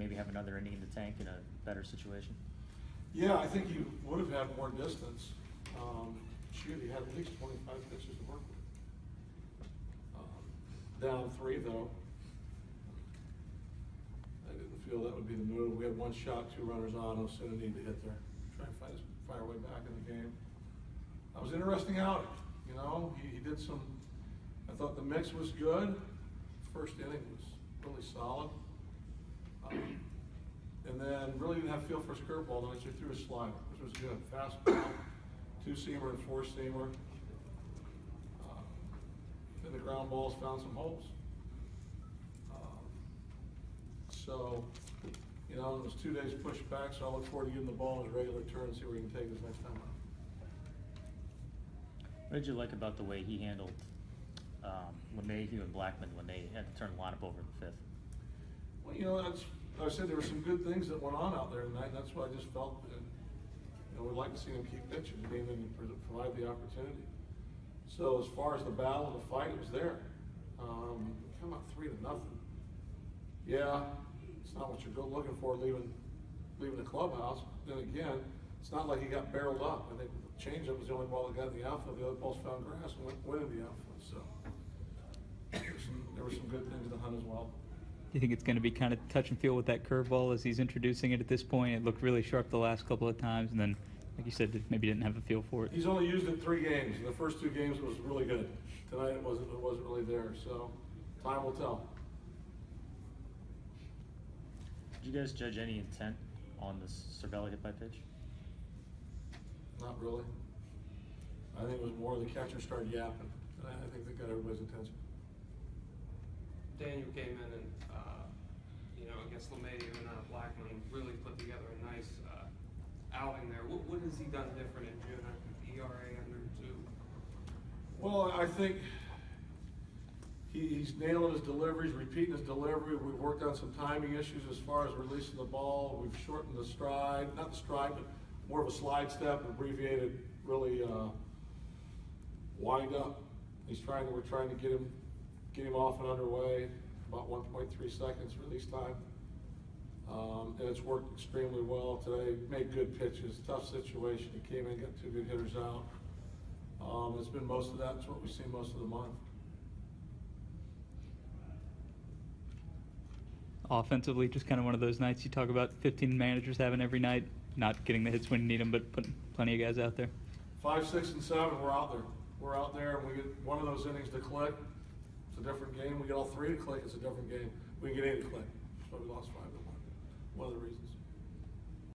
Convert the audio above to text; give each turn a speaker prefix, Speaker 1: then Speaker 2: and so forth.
Speaker 1: maybe have another inning in the tank in a better situation?
Speaker 2: Yeah, I think you would have had more distance. Um, shoot, had at least twenty-five pitches to work with. Um, Down three, though. I didn't feel that would be the move. We had one shot, two runners on, and a need to hit there. Try and find his, our way back in the game. That was interesting outing, you know, he, he did some, I thought the mix was good. First inning was really solid. And then really didn't have feel for his curveball, I just threw a slider, which was good. Fastball, two seamer and four seamer. Um, Then the ground balls found some holes. Um, So, you know, it was two days pushed back, so I look forward to getting the ball in his regular turn and see where he can take this next time out.
Speaker 1: What did you like about the way he handled um, LeMahieu and Blackmon when they had to turn the lineup over in the fifth?
Speaker 2: Well, you know, that's, I said there were some good things that went on out there tonight, and that's why I just felt that, we'd like to see them keep pitching, being able to provide the opportunity. So as far as the battle, the fight, it was there. Um, come out three to nothing. Yeah, it's not what you're looking for leaving, leaving the clubhouse. Then again, it's not like he got barreled up. I think the changeup was the only ball that got in the outfield. The other balls found grass and went, went in the outfield, so. There were some, there were some good things to hunt as well.
Speaker 3: Do you think it's going to be kind of touch and feel with that curveball as he's introducing it at this point? It looked really sharp the last couple of times, and then, like you said, maybe didn't have a feel for it.
Speaker 2: He's only used it three games, the first two games was really good. Tonight it wasn't, it wasn't really there, so time will tell.
Speaker 1: Did you guys judge any intent on this Cervelli hit by pitch?
Speaker 2: Not really. I think it was more the catcher started yapping, and I I think that got everybody's attention.
Speaker 4: Daniel came in and, uh, you know, against LeMahieu and uh, Blackmon, really put together a nice uh, outing there. What, what has he done different in June? I ERA under two.
Speaker 2: Well, I think he, he's nailing his deliveries, repeating his delivery. We've worked on some timing issues as far as releasing the ball. We've shortened the stride, not the stride, but more of a slide step, abbreviated, really, uh, wind up. He's trying we're trying to get him, get him off and underway, about one point three seconds release time. Um, and it's worked extremely well today, made good pitches, tough situation. He came in, got two good hitters out. Um, it's been most of that, it's what we've seen most of the month.
Speaker 3: Offensively, just kind of one of those nights you talk about 15 managers having every night, not getting the hits when you need them, but putting plenty of guys out there.
Speaker 2: Five, six, and seven, we're out there. We're out there, and we get one of those innings to click. A different game. We get all three to click, it's a different game. We can get eight to click. but we lost five to one. One of the reasons.